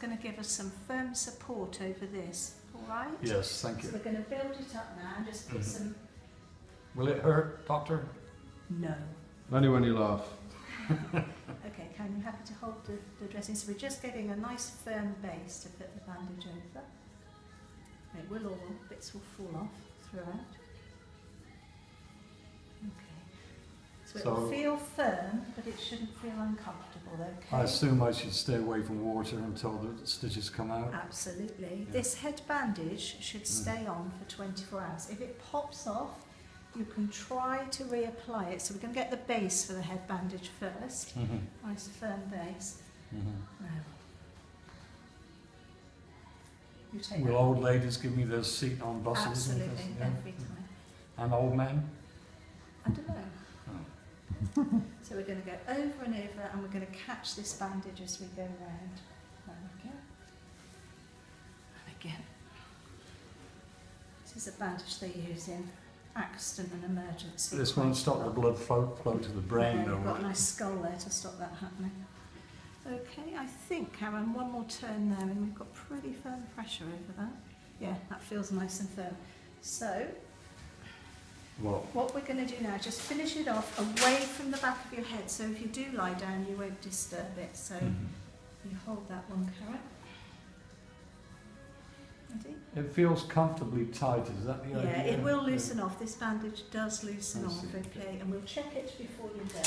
going to give us some firm support over this. All right? Yes, thank So you. we're going to build it up now and just put Mhm. some. Will it hurt, doctor? No. Only when you laugh. Okay, Karen, you happy to hold the, the dressing? So we're just getting a nice firm base to put the bandage over. It will all, bits will fall off throughout. So it will So- feel firm, but it shouldn't feel uncomfortable, okay? I assume I should stay away from water until the stitches come out. Absolutely. Yeah. This head bandage should Mm. stay on for 24 hours. If it pops off, you can try to reapply it. So we're going to get the base for the head bandage first. Mhm, Nice firm base. mhm. Now, you take Will that. old ladies give me their seat on buses? and Absolutely, things? Yeah. every time. And old men? I don't know. So we're going to go over and over and we're going to catch this bandage as we go round. There we go. And again. This is a bandage they use in accident and emergency. This won't stop the blood flow, flow to the brain, No, though. You've got a nice skull there to stop that happening. Okay, I think, Karen, one more turn there and we've got pretty firm pressure over that. Yeah, that feels nice and firm. So, Well, what we're going to do now is just finish it off away from the back of your head. So if you do lie down, you won't disturb it. So mhm. you hold that one, Karen. Ready? it feels comfortably tight, is that the idea? Yeah, it will loosen off. This bandage does loosen I off, see. okay? And we'll check it before you go.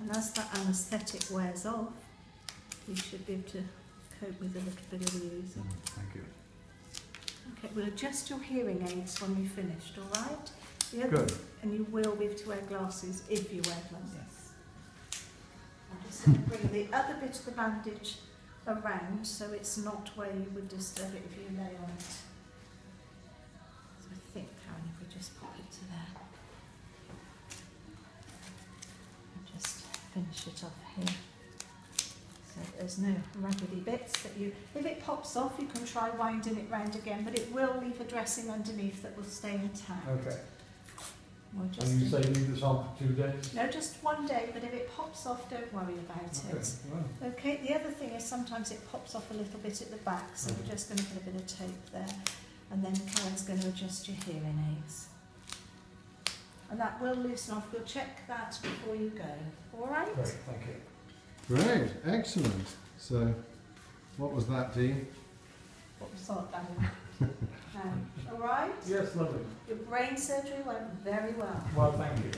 And as that anaesthetic wears off, you should be able to cope with a little bit of wheezing. Mm, Thank you. Okay, we'll adjust your hearing aids when we've finished, all right? The other- Good. And you will be able to wear glasses if you wear glasses. Yes. I'm just going to bring the other bit of the bandage around so it's not where you would disturb it if you lay on it. So I think, Karen, if we just pop it to there. And just finish it off here. There's no raggedy bits that you... If it pops off, you can try winding it round again, but it will leave a dressing underneath that will stay intact. Okay. We'll just And you say leave this on for two days? no, just one day, but if it pops off, don't worry about Okay, it. well, Okay, the other thing is sometimes it pops off a little bit at the back, so we're just going to put a bit of tape there. And then Karen's going to adjust your hearing aids. And that will loosen off. We'll check that before you go. All right? Great, thank you. Great, excellent. So, what was that, Dean? What was that, Daniel? um, all right? Yes, lovely. Your brain surgery went very well. Well, thank you.